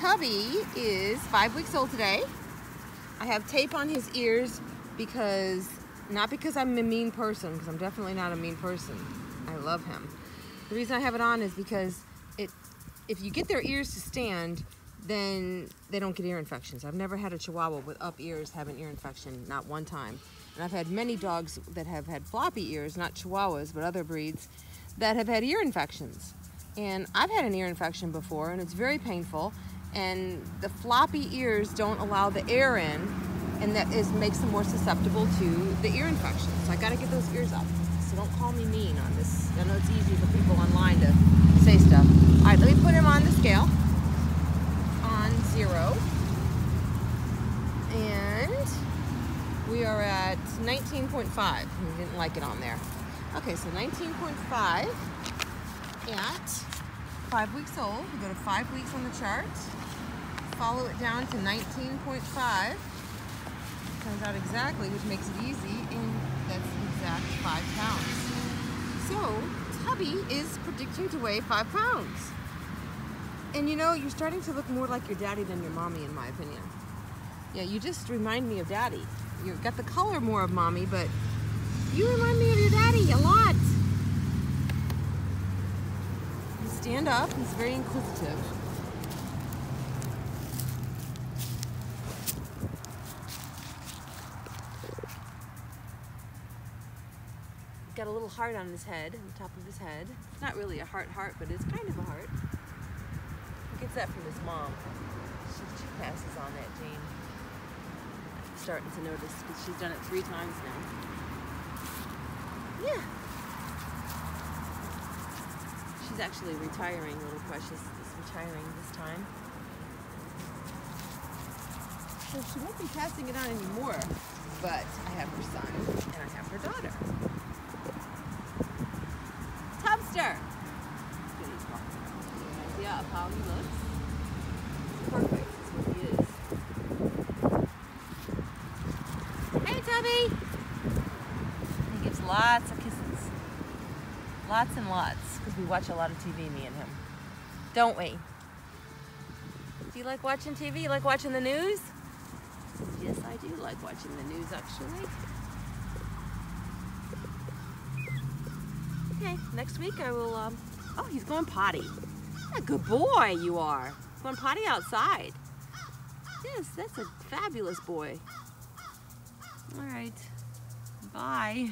Tubby is five weeks old today. I have tape on his ears because, not because I'm a mean person, because I'm definitely not a mean person. I love him. The reason I have it on is because it, if you get their ears to stand, then they don't get ear infections. I've never had a Chihuahua with up ears have an ear infection, not one time. And I've had many dogs that have had floppy ears, not Chihuahuas, but other breeds, that have had ear infections. And I've had an ear infection before, and it's very painful. And the floppy ears don't allow the air in, and that is makes them more susceptible to the ear infection. So I got to get those ears up. So don't call me mean on this. I know it's easy for people online to say stuff. All right, let me put him on the scale on zero. And we are at 19.5. We didn't like it on there. Okay, so 19.5 at five weeks old. We go to five weeks on the chart. Follow it down to 19.5. Comes out exactly, which makes it easy, and that's exact five pounds. So, Tubby is predicting to weigh five pounds. And you know, you're starting to look more like your daddy than your mommy, in my opinion. Yeah, you just remind me of daddy. You've got the color more of mommy, but you remind me of your daddy a lot. You stand up, he's very inquisitive. Got a little heart on his head, on the top of his head. It's not really a heart heart, but it's kind of a heart. He gets that from his mom. She, she passes on that gene. I'm starting to notice because she's done it three times now. Yeah. She's actually retiring, little precious is retiring this time. So she won't be passing it on anymore, but I have her son and I have her daughter. Tubster! idea of how he looks. Perfect, that's what he is. Hey Tubby! He gives lots of kisses. Lots and lots, because we watch a lot of TV, me and him. Don't we? Do you like watching TV? You like watching the news? Yes, I do like watching the news, actually. Okay, next week I will, um, oh, he's going potty. What a good boy you are. Going potty outside. Yes, that's a fabulous boy. All right, bye.